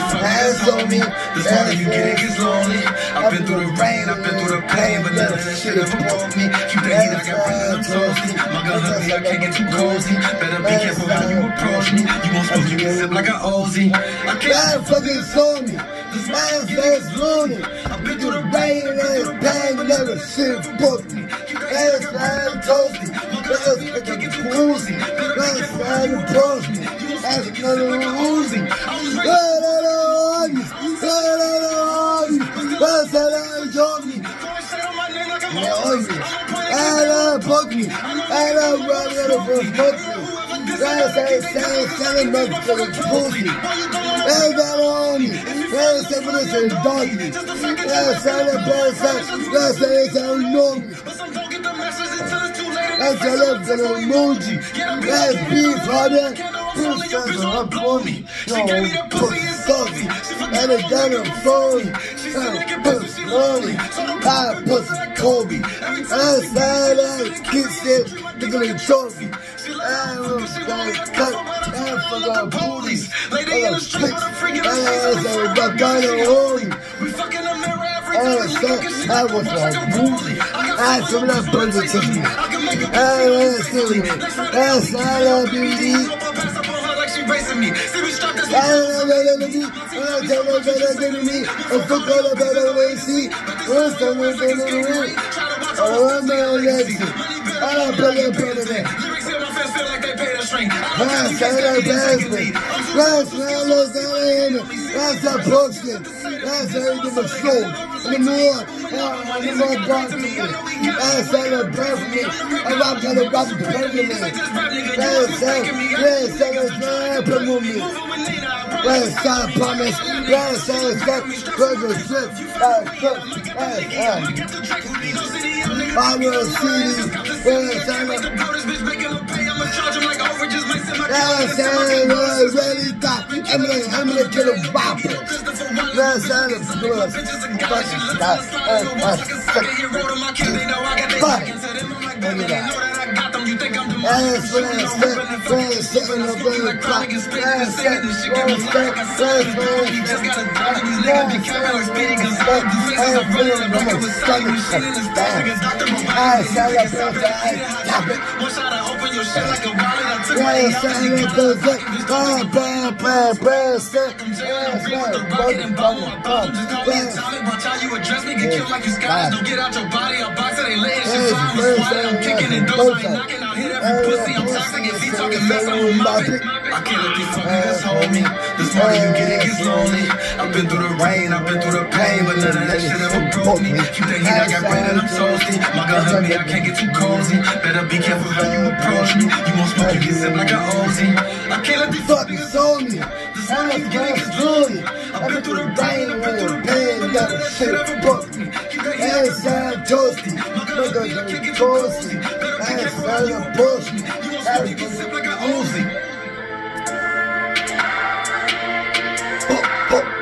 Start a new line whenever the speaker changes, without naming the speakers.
Hands on me. This money you get it gets lonely. I've been through the rain, I've been through the pain, but none of that shit ever broke me. Keep the heat, I got friends I'm toasty. My gun hurt me, I can't get too cozy. Better be careful how you approach me. You won't smoke, you get sip like an Ozzy. I can't
fucking saw me. This man's face loony. I've been through the rain and the pain, but never shit broke me. Hands man toasty. Let's get too cozy. Let's man approach me. That's another Uzi. Run out of first fuck me. That's a say, seven months for the pussy. That on me. For this is doggy. That's say the best say. That's say it's a know me. That's a love for the emoji. That's beef, brother. Push doesn't up for. No, push salty. And it and phony. And push slowly. I push Kobe. I said I kiss it. Look at the trophy. I was gonna cut. I forgot booties. Lady in the street, I'm freaking I said, I got it holy. We fucking the mirror every time. I was a movie. I feel that burger to me. I was it. That's all I believe
racing me. See me strap this
I don't know what me. I tell her better fuck all the the one thing in the room? Oh, not lazy. I play that better than. Last passed me. Last out of him. Last pushed him. Last I did my. In the. Oh, I did my back to me. Last passed me. I'm not gonna rock the president. Last time. Last time I time I promise. Time I said. Burger slip. Last time. Last time. I will see. Last time I. Last time I really gonna, I'm gonna get a whopper. Last time I was fucking stop. Fuck. Last when I step, when I step in the clock. Last step, when I step, last when I step. Last when I step, I am feeling I'm a stomach. I said I felt that I stop it. Last time it goes up, bam, bam, bam, bam, step. Last time, bam, bam, bam, bam.
Watch how you address me, get killed like you skies. Don't get out your body, a box it ain't letting shit fly. I'm squatting, I'm kicking and dope, I ain't knocking out, hit every pussy. I'm toxic, if he talking mess, I'm on my I can't let these fucking niggas hold me. This money you get, it gets lonely. I've been through the rain, I've been through the pain, but none of that shit ever broke me. Keep the heat, I got bread and I'm toasty. My gun hurt me, I can't get too cozy. Better be careful how you approach me. You won't smoke, you get sip like an Ozzy. I can't let these
fucking sold me. This money you get, it gets lonely. I've been through the rain and the pain, got a shit book. Ass down, dusty, nigga you bossy. Ass out of bushy, ass nigga Uzi. Book, book.